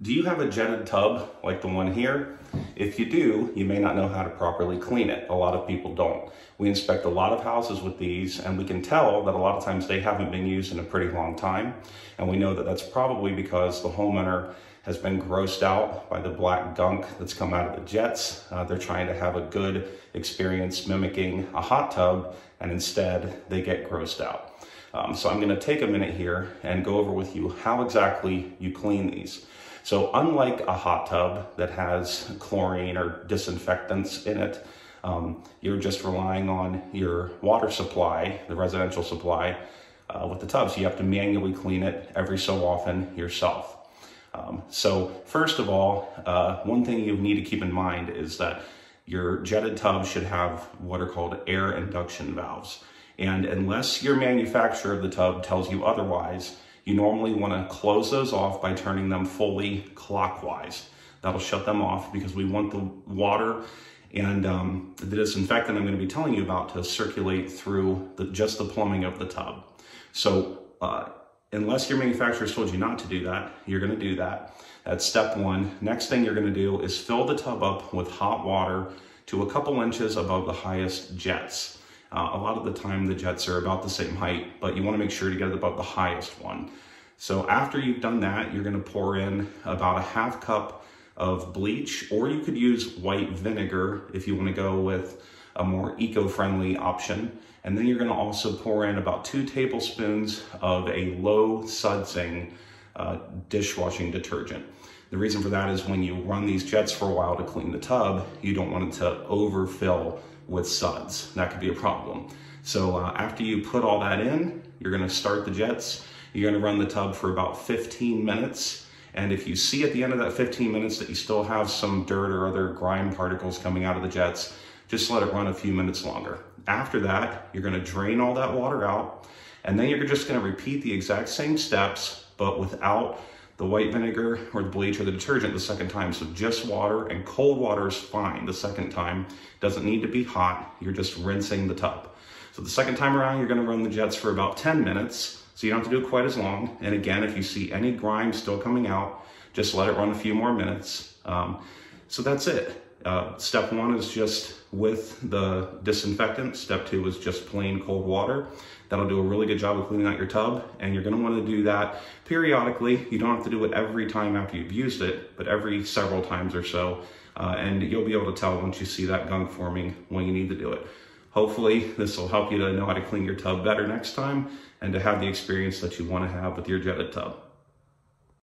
Do you have a jetted tub like the one here? If you do, you may not know how to properly clean it. A lot of people don't. We inspect a lot of houses with these and we can tell that a lot of times they haven't been used in a pretty long time. And we know that that's probably because the homeowner has been grossed out by the black gunk that's come out of the jets. Uh, they're trying to have a good experience mimicking a hot tub and instead they get grossed out. Um, so I'm gonna take a minute here and go over with you how exactly you clean these. So unlike a hot tub that has chlorine or disinfectants in it, um, you're just relying on your water supply, the residential supply, uh, with the tub. So you have to manually clean it every so often yourself. Um, so first of all, uh, one thing you need to keep in mind is that your jetted tub should have what are called air induction valves. And unless your manufacturer of the tub tells you otherwise, you normally want to close those off by turning them fully clockwise. That'll shut them off because we want the water and um, the disinfectant I'm going to be telling you about to circulate through the, just the plumbing of the tub. So uh, unless your manufacturer told you not to do that, you're going to do that. That's step one. Next thing you're going to do is fill the tub up with hot water to a couple inches above the highest jets. Uh, a lot of the time the jets are about the same height, but you wanna make sure to get it above the highest one. So after you've done that, you're gonna pour in about a half cup of bleach, or you could use white vinegar if you wanna go with a more eco-friendly option. And then you're gonna also pour in about two tablespoons of a low sudsing uh, dishwashing detergent. The reason for that is when you run these jets for a while to clean the tub, you don't want it to overfill with suds. That could be a problem. So uh, after you put all that in, you're gonna start the jets. You're gonna run the tub for about 15 minutes. And if you see at the end of that 15 minutes that you still have some dirt or other grime particles coming out of the jets, just let it run a few minutes longer. After that, you're gonna drain all that water out, and then you're just gonna repeat the exact same steps, but without the white vinegar or the bleach or the detergent the second time. So just water and cold water is fine the second time. Doesn't need to be hot. You're just rinsing the tub. So the second time around, you're gonna run the jets for about 10 minutes. So you don't have to do it quite as long. And again, if you see any grime still coming out, just let it run a few more minutes. Um, so that's it. Uh, step one is just with the disinfectant. Step two is just plain cold water. That'll do a really good job of cleaning out your tub. And you're gonna wanna do that periodically. You don't have to do it every time after you've used it, but every several times or so. Uh, and you'll be able to tell once you see that gunk forming when you need to do it. Hopefully this will help you to know how to clean your tub better next time and to have the experience that you wanna have with your jetted tub.